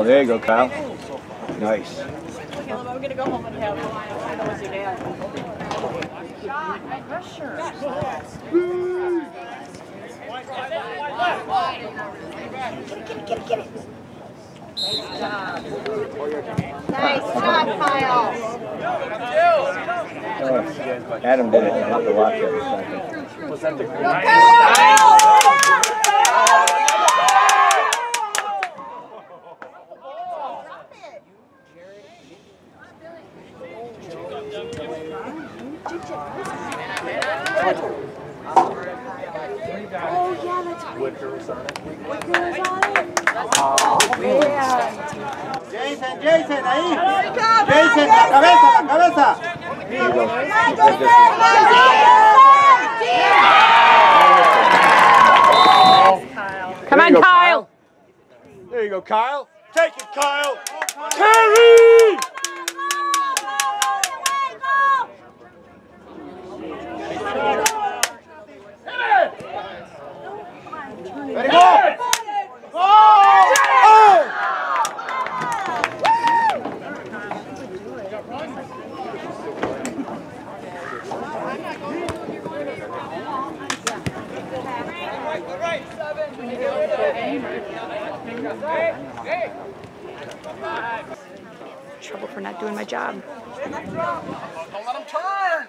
Oh, there you go, Kyle. Nice. Caleb, I'm gonna go home and have dinner with your dad. Shot, high pressure. Nice job, Kyle. Oh, Adam did it. I have to watch it in a second. Jason, Jason, ahí. Jason, la cabeza, la cabeza. Here you go. Get this one. Come There on, you go, Kyle. There you go, Kyle. Take it, Kyle. Terry! Ready, go. Oh! Trouble for not doing my job. Don't let him turn.